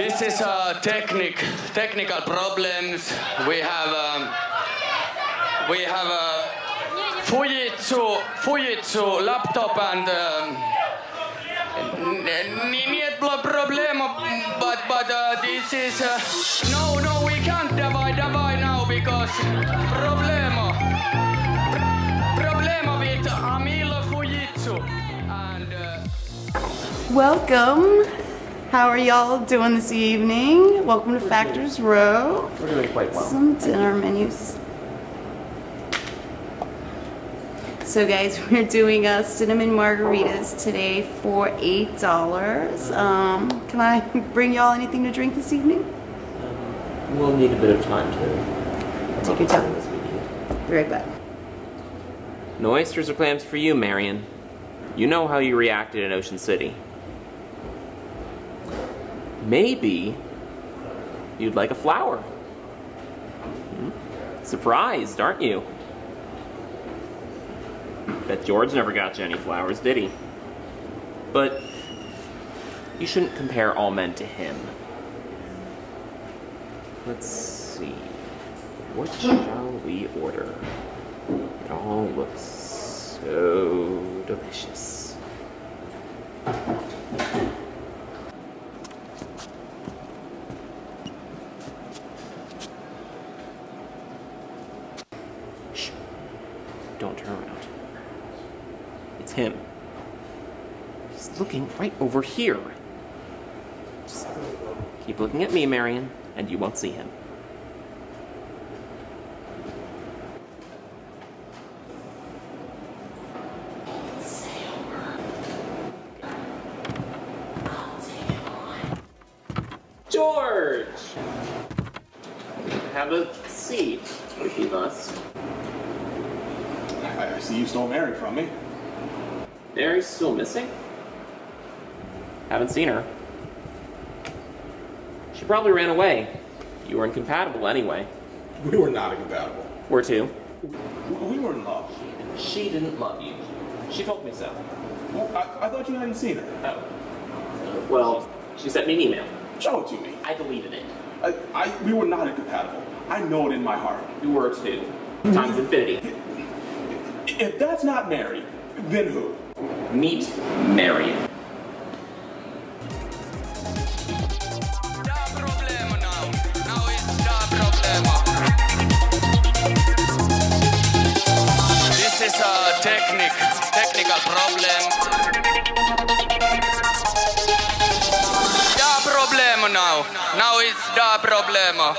This is a technic, technical problems. We have um, we have a Fujitsu Fujitsu laptop and um, niet problema, but but uh, this is uh, no no we can't divide divide now because problema problema with Amilo Fujitsu. Uh, Welcome. How are y'all doing this evening? Welcome to Factors Row. We're doing quite well. Some dinner menus. So, guys, we're doing uh, cinnamon margaritas today for eight dollars. Um, can I bring y'all anything to drink this evening? We'll need a bit of time to Take your time. this weekend. Be right back. No oysters or clams for you, Marion. You know how you reacted in Ocean City. Maybe you'd like a flower. Hmm? Surprised, aren't you? Bet George never got you any flowers, did he? But you shouldn't compare all men to him. Let's see. What shall we order? It all looks so delicious. Don't turn around. It's him. He's looking right over here. Keep looking at me, Marion, and you won't see him. George! Have a seat, if you. I I see you stole Mary from me. Mary's still missing? Haven't seen her. She probably ran away. You were incompatible anyway. We were not incompatible. We're two. We were in love. She didn't love you. She told me so. Well, I, I thought you hadn't seen her. Oh. Well, she sent me an email. Show it to me. I deleted it. I, I, we were not incompatible. I know it in my heart. You were two. Times infinity. If that's not Mary, then who? Meet Marion. Da problema now. Now it's da problema. This is a technic, technical problem. Da problema now. Now it's da problema.